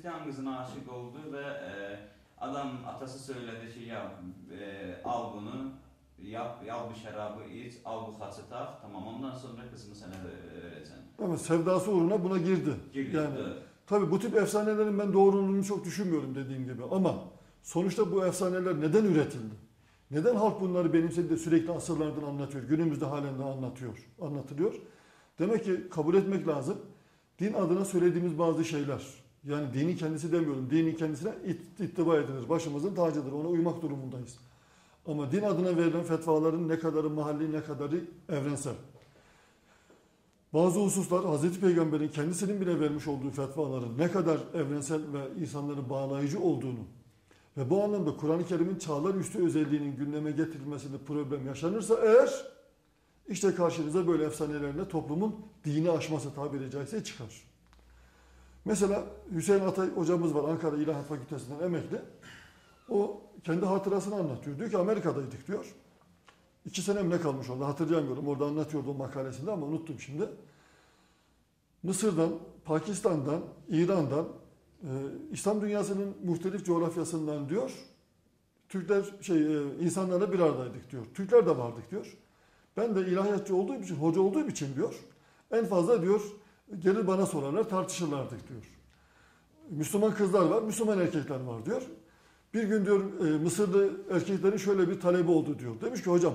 Hristiyan kızına aşık oldu ve e, adam atası söyledi ki ya e, al bunu yap, al bu şarabı iç, al bu haçı tak, tamam ondan sonra kızımı sana vereceğim. Ama sevdası uğruna buna girdi. Girdi. Yani tabii bu tip efsanelerin ben doğruluğunu çok düşünmüyorum dediğim gibi ama sonuçta bu efsaneler neden üretildi? Neden halk bunları benimsedi de sürekli asırlardan anlatıyor? Günümüzde halen de anlatıyor, anlatılıyor. Demek ki kabul etmek lazım. Din adına söylediğimiz bazı şeyler. Yani dinin kendisi demiyorum. Dinin kendisine it, ittiba edilir. Başımızın tacıdır. Ona uymak durumundayız. Ama din adına verilen fetvaların ne kadarı mahalli ne kadarı evrensel. Bazı hususlar Hz. Peygamber'in kendisinin bile vermiş olduğu fetvaların ne kadar evrensel ve insanları bağlayıcı olduğunu ve bu anlamda Kur'an-ı Kerim'in çağlar üstü özelliğinin gündeme getirilmesinde problem yaşanırsa eğer işte karşınıza böyle efsanelerle toplumun dini aşması tabiri caizse çıkar. Mesela Hüseyin Atay hocamız var Ankara İlahiyat Fakültesinden emekli. O kendi hatırasını anlatıyor. Diyor ki Amerika'daydık diyor. İki senem ne kalmış orada hatırlayamıyorum. Orada anlatıyordu makalesinde ama unuttum şimdi. Mısır'dan, Pakistan'dan, İran'dan, e, İslam dünyasının muhtelif coğrafyasından diyor. Türkler şey e, insanlarla bir aradaydık diyor. Türkler de vardık diyor. Ben de ilahiyatçı olduğum için, hoca olduğum için diyor. En fazla diyor gelir bana sorarlar tartışırlardık diyor. Müslüman kızlar var, Müslüman erkekler var diyor. Bir gün diyor e, Mısırlı erkeklerin şöyle bir talebi oldu diyor. Demiş ki hocam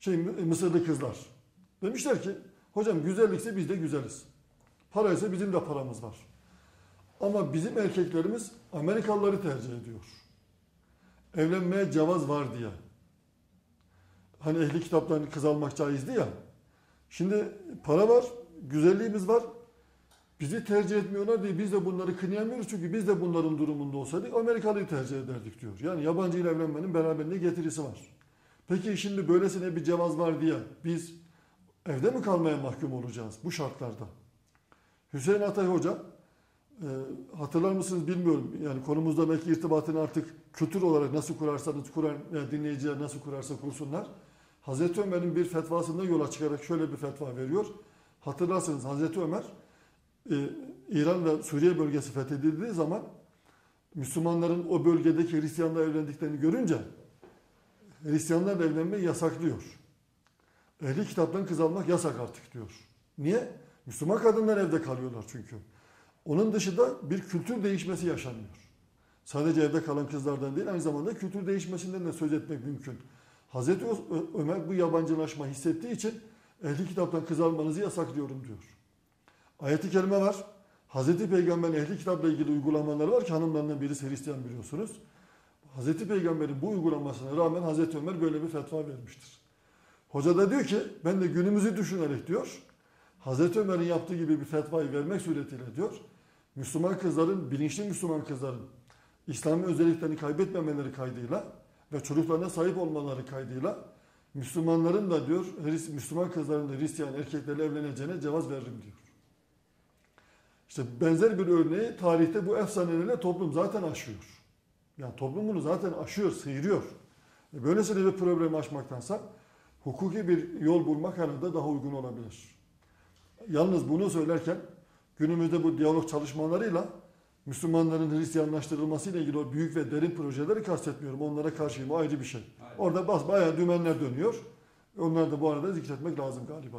şey Mısırlı kızlar. Demişler ki hocam güzellikse biz de güzeliz. Paraysa bizim de paramız var. Ama bizim erkeklerimiz Amerikalıları tercih ediyor. Evlenmeye cevaz var diye. Hani ehli kitaptan kız almak caizdi ya. Şimdi para var, güzelliğimiz var. Bizi tercih etmiyorlar diye biz de bunları kınayamıyoruz. Çünkü biz de bunların durumunda olsaydık Amerikalıyı tercih ederdik diyor. Yani yabancı ile evlenmenin beraberinde getirisi var. Peki şimdi böylesine bir cevaz var diye biz evde mi kalmaya mahkum olacağız bu şartlarda? Hüseyin Atay Hoca e, hatırlar mısınız bilmiyorum. Yani konumuzda belki irtibatını artık kültür olarak nasıl kurarsanız kuran yani dinleyiciler nasıl kurarsa kursunlar. Hazreti Ömer'in bir fetvasında yola çıkarak şöyle bir fetva veriyor. Hatırlarsınız Hazreti Ömer e, İran ve Suriye bölgesi fethedildiği zaman Müslümanların o bölgedeki Hristiyanlarla evlendiklerini görünce Hristiyanlarla evlenmeyi yasaklıyor. Ehli kitaptan kız almak yasak artık diyor. Niye? Müslüman kadınlar evde kalıyorlar çünkü. Onun dışında bir kültür değişmesi yaşanıyor. Sadece evde kalan kızlardan değil aynı zamanda kültür değişmesinden de söz etmek mümkün. Hazreti Ömer bu yabancılaşma hissettiği için ehli kitaptan kız almanızı yasaklıyorum diyor. Ayet-i kerime var. Hazreti Peygamber'in ehli kitapla ilgili uygulamaları var ki hanımlarından birisi Hristiyan biliyorsunuz. Hazreti Peygamber'in bu uygulamasına rağmen Hazreti Ömer böyle bir fetva vermiştir. Hoca da diyor ki ben de günümüzü düşünerek diyor Hazreti Ömer'in yaptığı gibi bir fetvayı vermek suretiyle diyor Müslüman kızların, bilinçli Müslüman kızların İslami özelliklerini kaybetmemeleri kaydıyla ve çocuklarına sahip olmaları kaydıyla Müslümanların da diyor Müslüman kızların da Hristiyan erkeklerle evleneceğine cevaz veririm diyor. İşte benzer bir örneği tarihte bu efsanelerle toplum zaten aşıyor. Yani toplum bunu zaten aşıyor, sıyırıyor. E böylesine bir problemi aşmaktansa hukuki bir yol bulmak herhalde daha uygun olabilir. Yalnız bunu söylerken günümüzde bu diyalog çalışmalarıyla Müslümanların Hristiyanlaştırılması ile ilgili o büyük ve derin projeleri kastetmiyorum. Onlara karşıyım. O ayrı bir şey. Hayır. Orada bas bayağı dümenler dönüyor. Onları da bu arada zikretmek lazım galiba.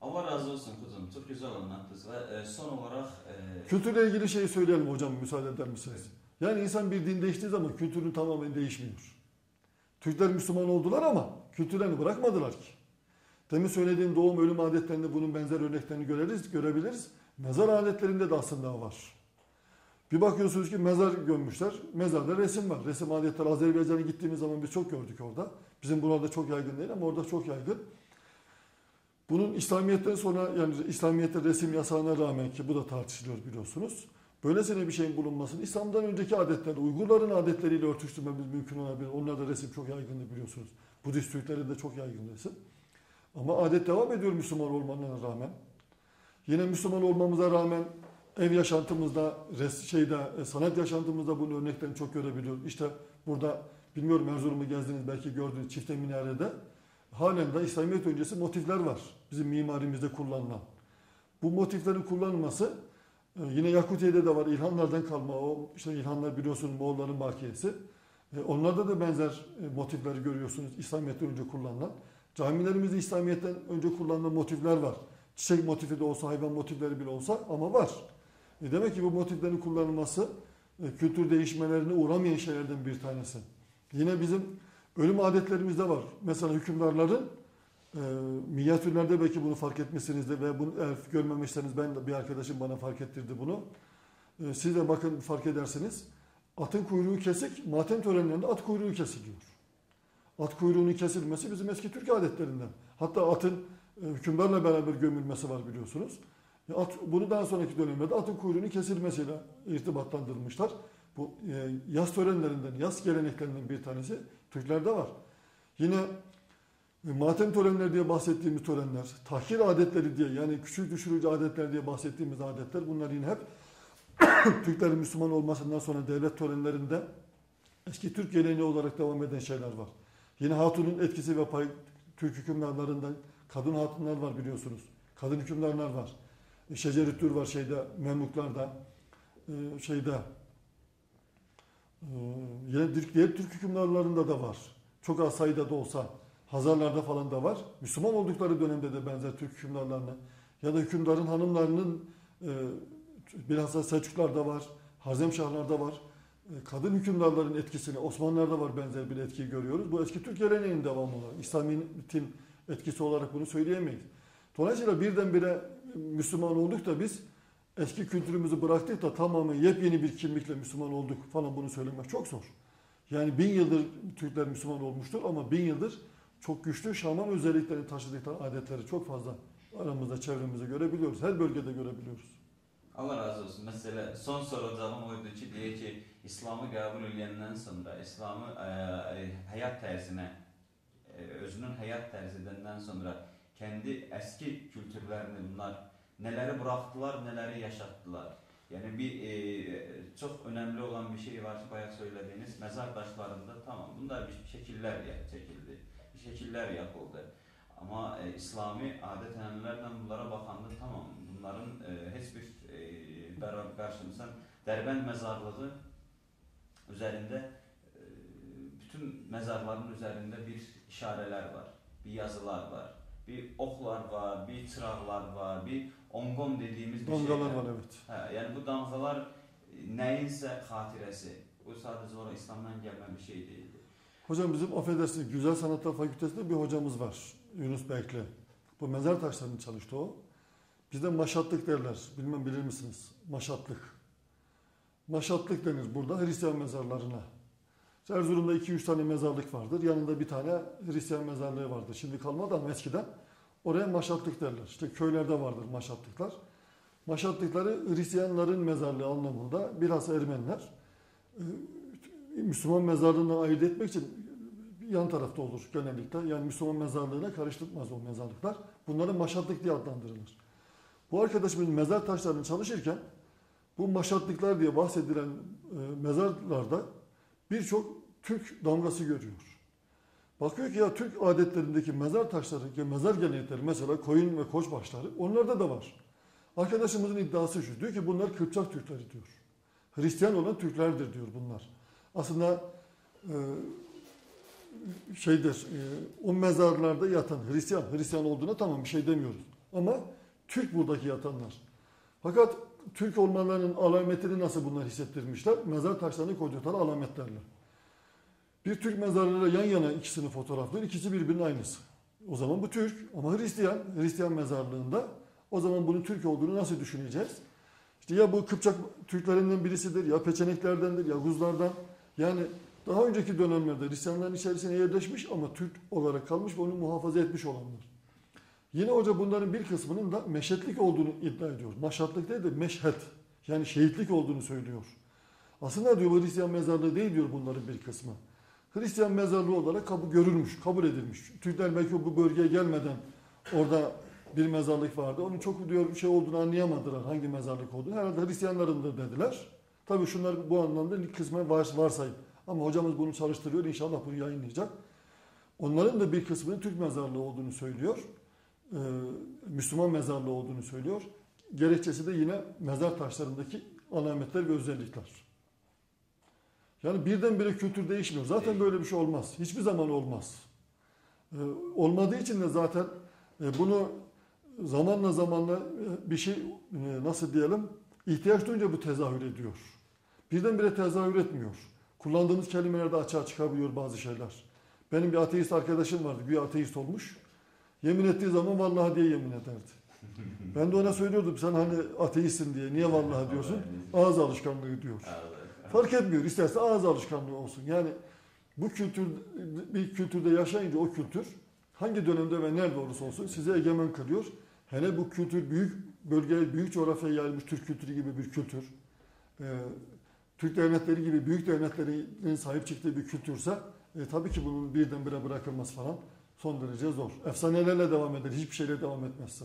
Allah razı olsun kuzum. Çok güzel anlattınız ve e, son olarak e, Kültürle ilgili şeyi söyleyelim hocam müsaade eder misiniz? Yani insan bir din değiştiği zaman kültürün tamamen değişmiyor. Türkler Müslüman oldular ama kültürlerini bırakmadılar ki. Demin söylediğim doğum ölüm adetlerinde bunun benzer örneklerini göreriz, görebiliriz. Mezar adetlerinde de aslında var. Bir bakıyorsunuz ki mezar gömmüşler. Mezarda resim var. Resim adetleri Azerbaycan'a gittiğimiz zaman biz çok gördük orada. Bizim burada çok yaygın değil ama orada çok yaygın. Bunun İslamiyet'ten sonra yani İslamiyet'te resim yasağına rağmen ki bu da tartışılıyor biliyorsunuz. Böylesine bir şeyin bulunmasını İslam'dan önceki adetlerle, Uygurların adetleriyle örtüştürmemiz mümkün olabilir. Onlar da resim çok yaygındı biliyorsunuz. Budist Türklerin de çok yaygın resim. Ama adet devam ediyor Müslüman olmanına rağmen. Yine Müslüman olmamıza rağmen ev yaşantımızda, res, şeyde, e, sanat yaşantımızda bunun örneklerini çok görebiliyoruz. İşte burada bilmiyorum Erzurum'u gezdiniz belki gördünüz çifte minarede. Halen de İslamiyet öncesi motifler var bizim mimarimizde kullanılan. Bu motiflerin kullanılması E, yine Yakutiye'de de var İlhanlardan kalma o işte İlhanlar biliyorsun Moğolların bakiyesi. E, onlarda da benzer motifleri görüyorsunuz İslamiyet'ten önce kullanılan. Camilerimizde İslamiyet'ten önce kullanılan motifler var. Çiçek motifi de olsa, hayvan motifleri bile olsa ama var. E, demek ki bu motiflerin kullanılması e, kültür değişmelerine uğramayan şeylerden bir tanesi. Yine bizim ölüm adetlerimizde var. Mesela hükümdarların e, minyatürlerde belki bunu fark etmişsinizdir ve bunu eğer görmemişseniz ben de bir arkadaşım bana fark ettirdi bunu. E, siz de bakın fark edersiniz. Atın kuyruğu kesik, matem törenlerinde at kuyruğu kesiliyor. At kuyruğunun kesilmesi bizim eski Türk adetlerinden. Hatta atın e, hükümdarla beraber gömülmesi var biliyorsunuz. At, bunu daha sonraki dönemlerde atın kuyruğunun kesilmesiyle irtibatlandırmışlar. Bu e, yaz törenlerinden, yaz geleneklerinden bir tanesi Türklerde var. Yine e, matem törenleri diye bahsettiğimiz törenler, tahkir adetleri diye yani küçük düşürücü adetler diye bahsettiğimiz adetler bunlar yine hep Türklerin Müslüman olmasından sonra devlet törenlerinde eski Türk geleneği olarak devam eden şeyler var. Yine hatunun etkisi ve pay Türk hükümdarlarından kadın hatunlar var biliyorsunuz. Kadın hükümdarlar var. E, Şeceretür var şeyde, Memluklarda, e, şeyde, e, diğer Türk hükümdarlarında da var. Çok az sayıda da olsa Hazarlarda falan da var. Müslüman oldukları dönemde de benzer Türk hükümdarlarına ya da hükümdarın hanımlarının e, bilhassa Selçuklarda var, Harzemşahlarda var. E, Kadın hükümdarların etkisini Osmanlılar'da var benzer bir etkiyi görüyoruz. Bu eski Türk geleneğinin devamı olarak. İslamiyet'in etkisi olarak bunu söyleyemeyiz. Dolayısıyla birdenbire Müslüman olduk da biz eski kültürümüzü bıraktık da tamamen yepyeni bir kimlikle Müslüman olduk falan bunu söylemek çok zor. Yani bin yıldır Türkler Müslüman olmuştur ama bin yıldır çok güçlü Şaman özelliklerini taşıdıkları adetleri çok fazla aramızda, çevremizde görebiliyoruz. Her bölgede görebiliyoruz. Allah razı olsun. Mesela son soracağım oydu ki diye ki İslam'ı kabul edenden sonra İslam'ı e, hayat terzine e, özünün hayat terzinden sonra kendi əski kültürlərini bunlar nələri buraxdılar, nələri yaşatdılar. Yəni bir e, çox önəmli olan bir şey var ki, bayaq söylədiyiniz məzar daşlarında tamam bunlar bir şəkillər çəkildi, bir şəkillər yapıldı. Amma e, İslami adət-ənənələrlə bunlara baxanda tamam bunların e, heç bir e, qarşımızdan Dərbənd məzarlığı üzərində e, bütün məzarların üzərində bir işarələr var, bir yazılar var. Bir oklar var, bir çıraqlar var, bir ongon dediğimiz bir Damgalar şeyler var evet. Hə, yəni bu damğalar nəyinsə xatirəsi. Bu sadəcə ora İslamdan gəlmə bir şey deyildi. Hocam bizim affedersiniz Güzel Sanatlar Fakültesi'nde bir hocamız var. Yunus Bekli. Bu mezar taşlarını çalıştı o. Bizde maşatlık derler. Bilmem bilir misiniz? Maşatlık. Maşatlık denir burada Hristiyan mezarlarına. Erzurum'da 2-3 tane mezarlık vardır. Yanında bir tane Hristiyan mezarlığı vardır. Şimdi kalmadı ama eskiden oraya maşatlık derler. İşte köylerde vardır maşatlıklar. Maşatlıkları Hristiyanların mezarlığı anlamında bilhassa Ermeniler e, Müslüman mezarlığını ayırt etmek için yan tarafta olur genellikle. Yani Müslüman mezarlığına karıştırmaz o mezarlıklar. Bunları maşatlık diye adlandırılır. Bu arkadaşımız mezar taşlarını çalışırken bu maşatlıklar diye bahsedilen e, mezarlarda birçok Türk damgası görüyor. Bakıyor ki ya Türk adetlerindeki mezar taşları, mezar gelenekleri mesela koyun ve koç başları onlarda da var. Arkadaşımızın iddiası şu. Diyor ki bunlar Kıpçak Türkleri diyor. Hristiyan olan Türklerdir diyor bunlar. Aslında e, şeydir, e, o mezarlarda yatan Hristiyan, Hristiyan olduğuna tamam bir şey demiyoruz. Ama Türk buradaki yatanlar. Fakat Türk olmalarının alametini nasıl bunlar hissettirmişler? Mezar taşlarını koydukları alametlerle. Bir Türk mezarlarıyla yan yana ikisini fotoğraflıyor. İkisi birbirinin aynısı. O zaman bu Türk ama Hristiyan, Hristiyan mezarlığında o zaman bunun Türk olduğunu nasıl düşüneceğiz? İşte ya bu Kıpçak Türklerinden birisidir, ya Peçeneklerdendir, ya Guzlardan. Yani daha önceki dönemlerde Hristiyanların içerisine yerleşmiş ama Türk olarak kalmış ve onu muhafaza etmiş olanlar. Yine hoca bunların bir kısmının da meşetlik olduğunu iddia ediyor. Maşatlık değil de meşhet. Yani şehitlik olduğunu söylüyor. Aslında diyor Hristiyan mezarlığı değil diyor bunların bir kısmı. Hristiyan mezarlığı olarak kabul görülmüş, kabul edilmiş. Türkler belki bu bölgeye gelmeden orada bir mezarlık vardı. Onun çok diyor şey olduğunu anlayamadılar hangi mezarlık olduğunu. Herhalde Hristiyanlarındır dediler. Tabii şunlar bu anlamda kısmen vars, varsayım. Ama hocamız bunu çalıştırıyor. İnşallah bunu yayınlayacak. Onların da bir kısmının Türk mezarlığı olduğunu söylüyor. Ee, Müslüman mezarlığı olduğunu söylüyor. gerekçesi de yine mezar taşlarındaki alametler ve özellikler. Yani birdenbire kültür değişmiyor. Zaten böyle bir şey olmaz. Hiçbir zaman olmaz. Ee, olmadığı için de zaten e, bunu zamanla zamanla e, bir şey e, nasıl diyelim ihtiyaç duyunca bu tezahür ediyor. Birdenbire tezahür etmiyor. Kullandığımız kelimelerde açığa çıkabiliyor bazı şeyler. Benim bir ateist arkadaşım vardı. Bir ateist olmuş. Yemin ettiği zaman vallahi diye yemin ederdi. Ben de ona söylüyordum sen hani ateistsin diye niye vallahi diyorsun? Ağız alışkanlığı diyor. Fark etmiyor. İsterse ağız alışkanlığı olsun. Yani bu kültür bir kültürde yaşayınca o kültür hangi dönemde ve nerede olursa olsun size egemen kılıyor. Hele bu kültür büyük bölgeye, büyük coğrafyaya yayılmış Türk kültürü gibi bir kültür. Ee, Türk devletleri gibi büyük devletlerin sahip çıktığı bir kültürse e, tabii ki bunun birdenbire bırakılması falan son derece zor. Efsanelerle devam eder, hiçbir şeyle devam etmezse.